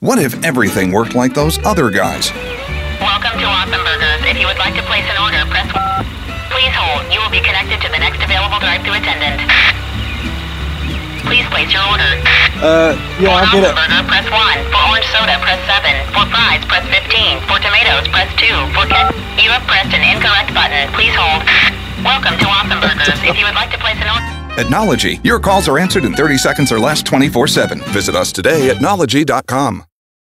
What if everything worked like those other guys? Welcome to Awesome Burgers. If you would like to place an order, press 1. Please hold. You will be connected to the next available drive-through attendant. Please place your order. Uh, yeah, For I'll get Awesome it. Burger, press 1. For orange soda, press 7. For fries, press 15. For tomatoes, press 2. For ketchup, you have pressed an incorrect button. Please hold. Welcome to Awesome Burgers. If you would like to place an order... At Knology. Your calls are answered in 30 seconds or less 24 7. Visit us today at Knology.com.